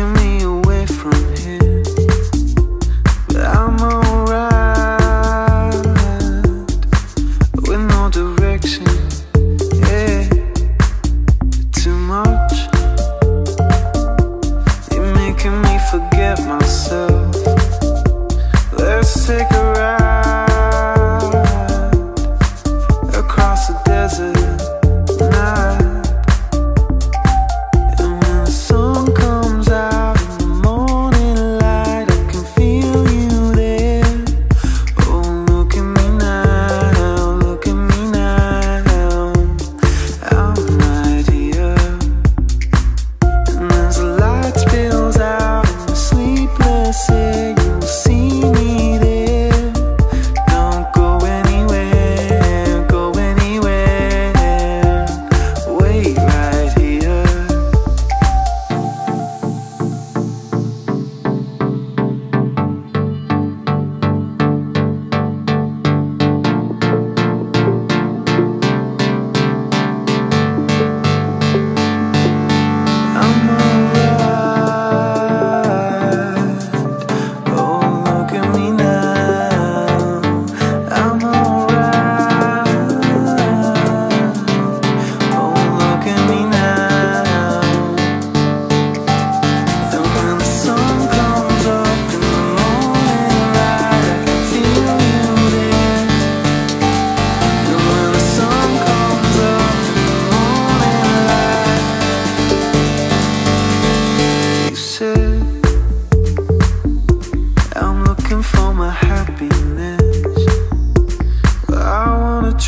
giving me away.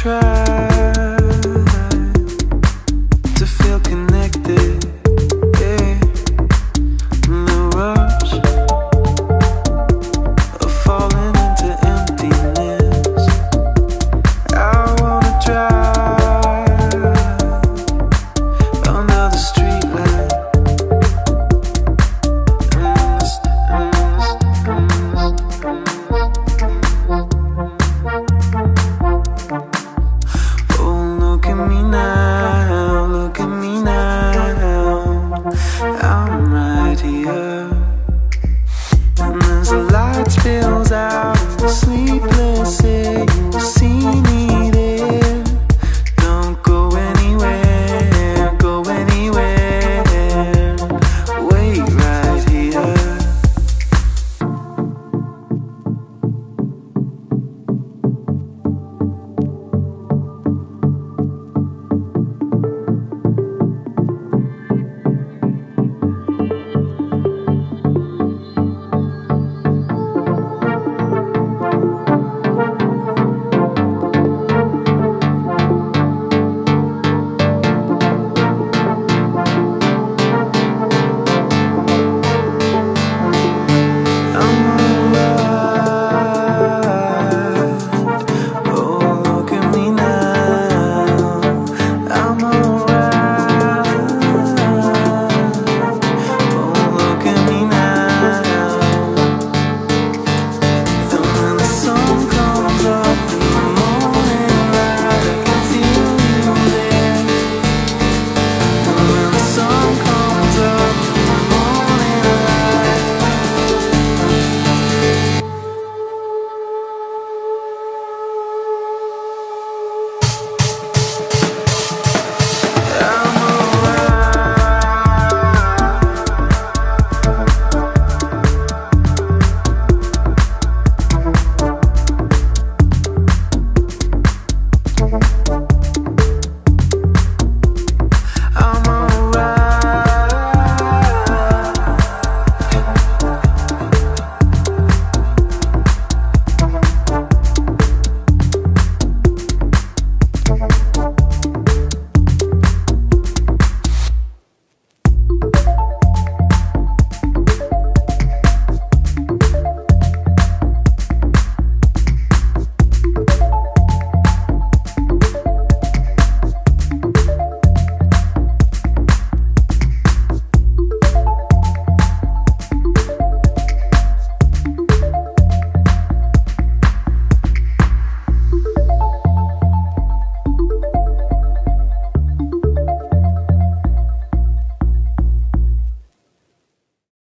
try. fills our sleepless. City.